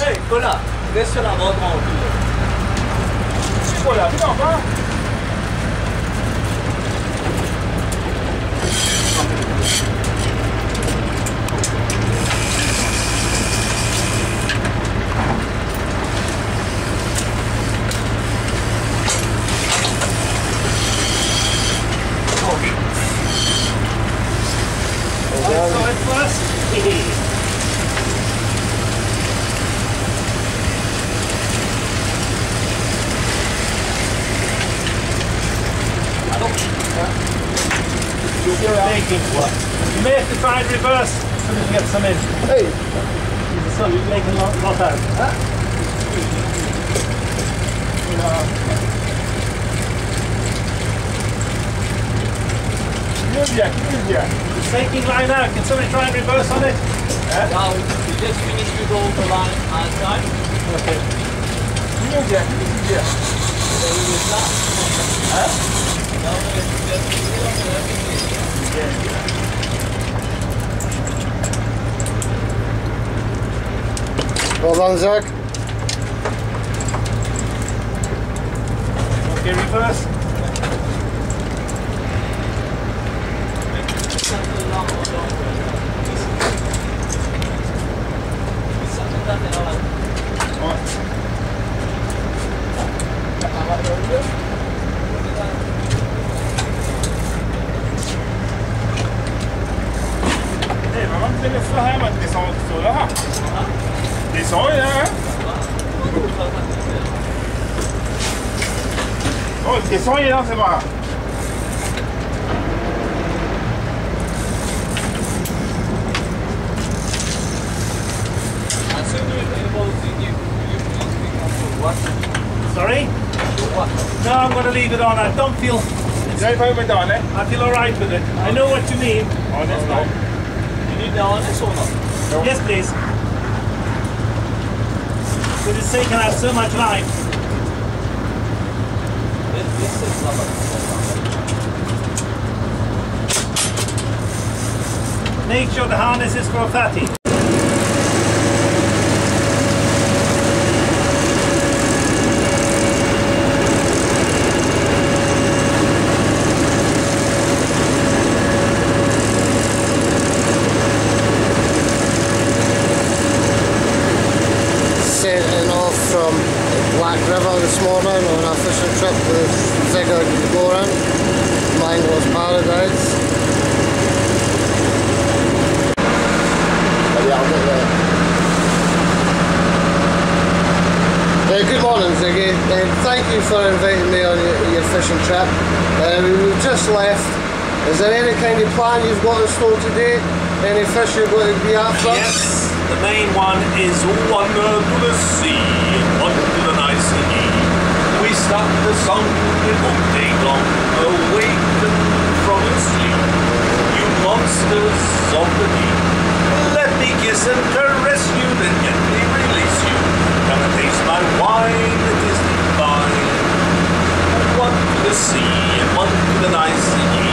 Hey, Cola, reste sur la route tranquille. C'est quoi You may have to try and reverse so we can get some in. Hey, So you're making a lot, lot out. viens bien, viens bien. It's taking line out. Can somebody try and reverse on it? Now, we just finished with all the line outside. Okay. Viens bien, viens bien. There it is now. Huh? Now we just Well done, Zach. Okay, reverse. Something long or long. Something that they don't like. Hej, man har inte lyft här med det som står där. Det sa ju det här. Oj, det sa ju det alltså oh, bara. As soon as you're able to you, you please pick up the what? Sorry? No, I'm going to leave it on. I don't feel. Jag är på väg med det. I feel alright with it. I know what you mean. Ja, det är. You need the honest or not? Yes, please. But it's taken out so much is Make sure the harness is for 30. Setting off from Black River this morning on a fishing trip with Zyggy Gregorek. Mine was Paradise. There. Uh, good morning, Zyggy. Uh, thank you for inviting me on your, your fishing trip. Uh, we've just left. Is there any kind of plan you've got in store today? Any fish you're going to be after? Yes, the main one is Wonder to the Sea, Wonder to the nice sea. We start the song, it won't take long. Awaken from your sleep, you monsters of the deep. Kiss and caress you, then gently release you. Come and taste my wine, it is divine. One to the sea and one to the nice sea.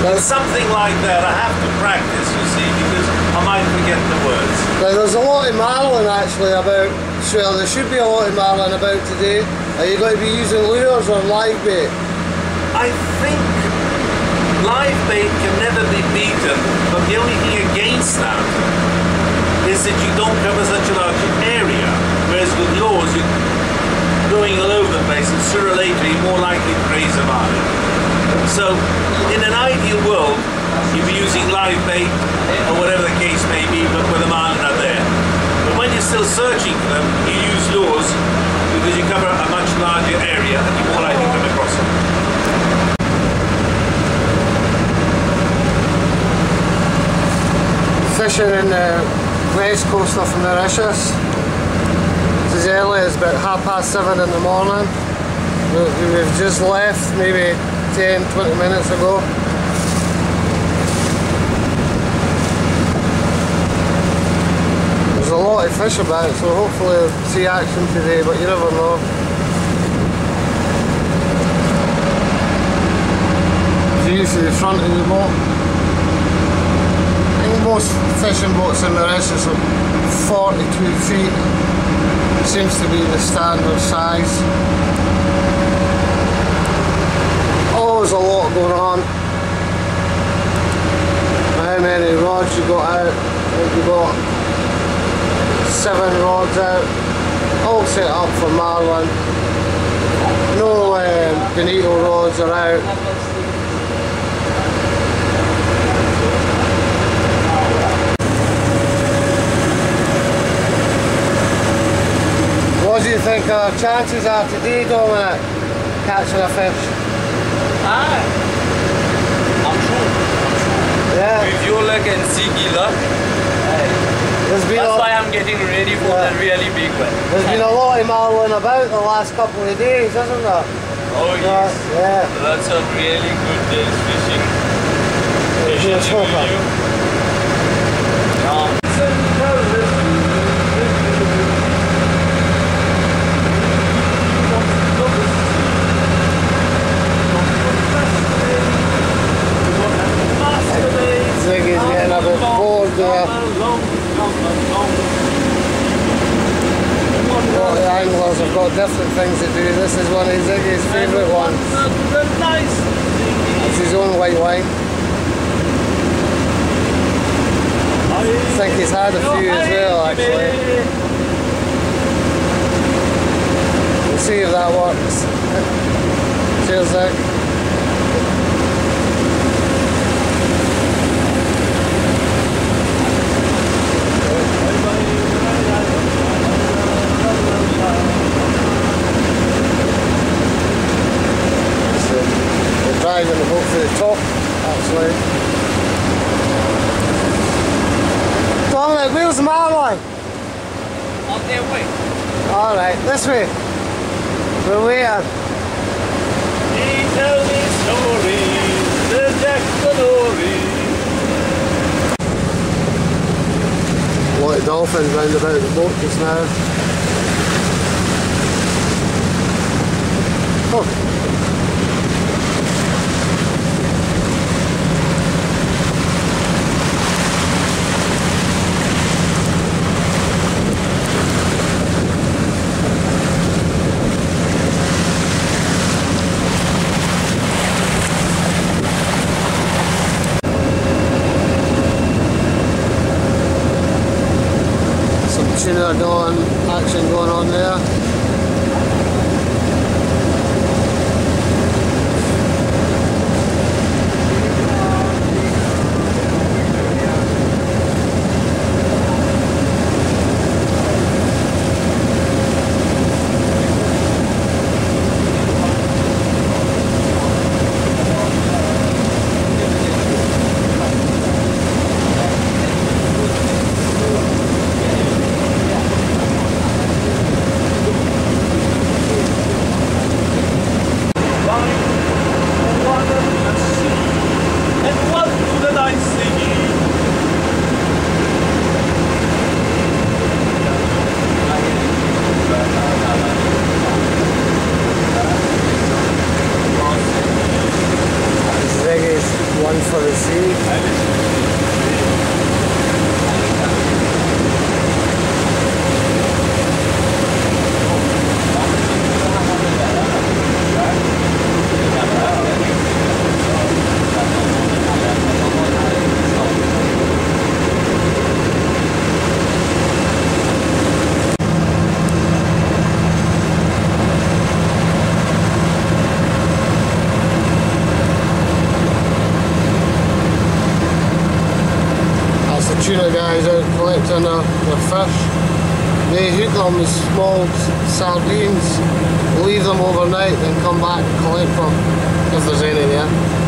There's, Something like that. I have to practice, you see, because I might forget the words. now, there's a lot in marlin actually about. Well, there should be a lot in marlin about today. Are you going to be using lures or live bait? I think live bait can never be beaten, but the only thing against that is that you don't cover such a large area, whereas with yours you're going all over the place and sooner or later you're more likely to raise a marlin. So, in an ideal world, you'd be using live bait or whatever the case may be, but where the marlin are there. But when you're still searching for them, you use lures because you cover a much larger area and you're more likely to come across them. Fishing in uh, the west coast of Mauritius. It's as early as about half past seven in the morning. We- We've just left maybe 10, 20 minutes ago. There's a lot of fish about, so hopefully we'll see action today, but you never know. View to the front of the boat. Most fishing boats in the Mauritius are 42 feet. Seems to be the standard size. Always a lot going on. How many rods you got out? You got seven rods out. All set up for marlin. No um, bonito rods are out. Do you think our chances are today, Dominic, catching a fish? Ah, I'm sure. Yeah, With your luck and Zyggy luck, that's a, why I'm getting ready for Yeah. the really big one. there's been a lot of marlin about the last couple of days, hasn't there? Oh Yeah, yes, yeah. that's a really good day's fishing. Fishing Here's hoping. video. Um, Zyggy's getting a bit bored there. The anglers have got different things to do. This is one of Zyggy's favourite ones. It's his own white wine. I think he's had a few as well, actually. We'll see if that works. Cheers, Zig. A lot dolphins round about the boat just now. Going, action going on there. And what did I see? Zyggy's one for the sea. That's the tuna guys out collecting their, their fish. Them with small sardines, leave them overnight, then come back and collect them if there's any there.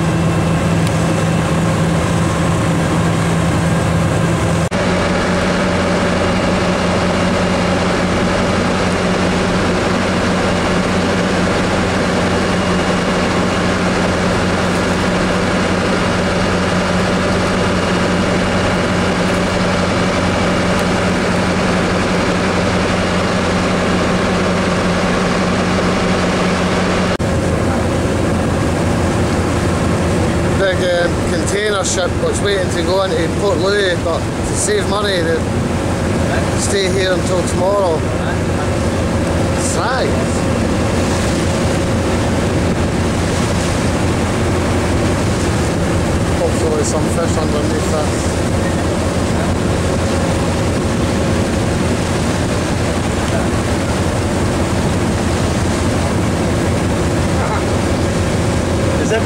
Another ship that's waiting to go into Port Louis, but to save money, they stay here until tomorrow. Right. Hopefully some fish underneath that.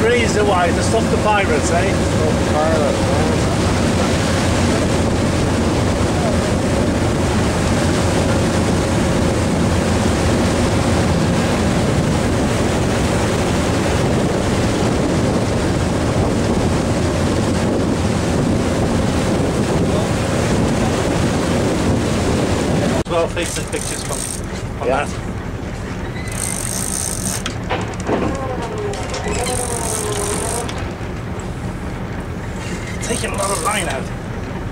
Reason why to stop the pirates, eh? Well, take some pictures from, from Yeah. that. Taking a lot of line out.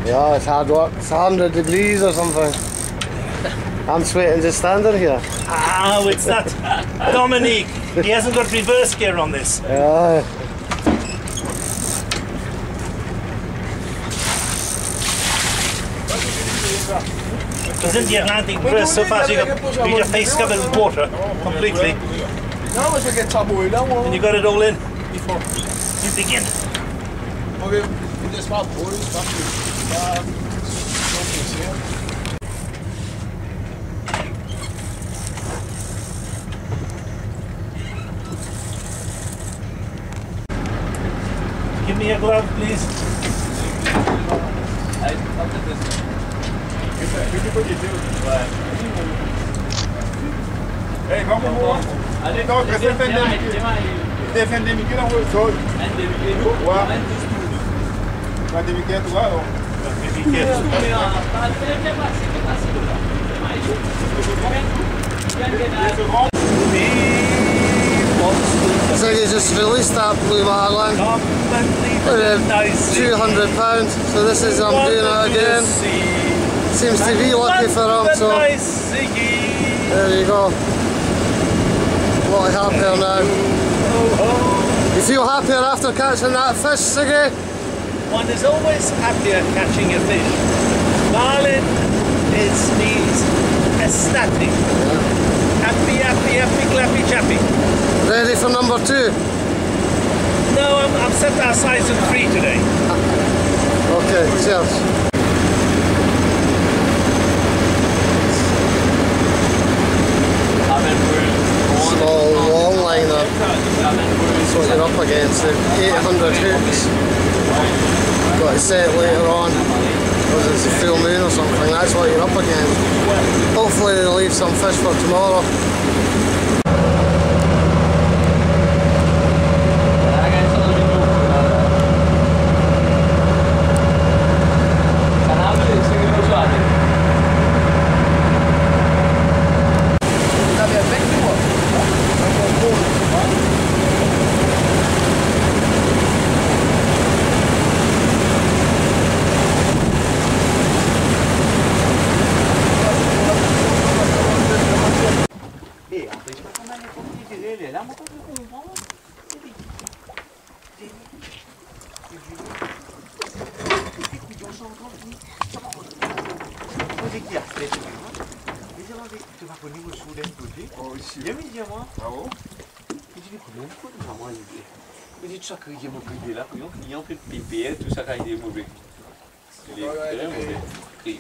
Yeah, it's hard work. It's 100 degrees or something. I'm sweating just standing here. Oh, it's that Dominique. He hasn't got reverse gear on this. Yeah. He's in the Atlantic reverse so fast you got you your face covered with water completely, Não, mas aqui é tabu, não. and you got it all in before you begin. Vamos ver. Me desse vapor, tá Tá. acontecendo. Give me a glove, please. Ei, vamos lá. Então, você defender defender me que não foi todo. Vai ter que lá, ó. So you just released that blue marlin. Completely Uh, nice. 200 pounds. So this is, I'm doing it again. Seems to be lucky for him, so there you go. A happier now. You feel happier after catching that fish, Zyggy? One is always happier catching a fish. Marlin is means ecstatic. Happy, happy, happy, clappy, chappy. Ready for number two? No, I'm, I'm set our size of three today. Okay, cheers. Small, long liner. That's what you're up against. The 800 hooks. Got to set later on. Because it's a full moon or something. That's what you're up against. Hopefully they'll leave some fish for tomorrow. Après, je sais pas comment est elle est là, il y a un peu de tout ça, quand il est. Il est. Il.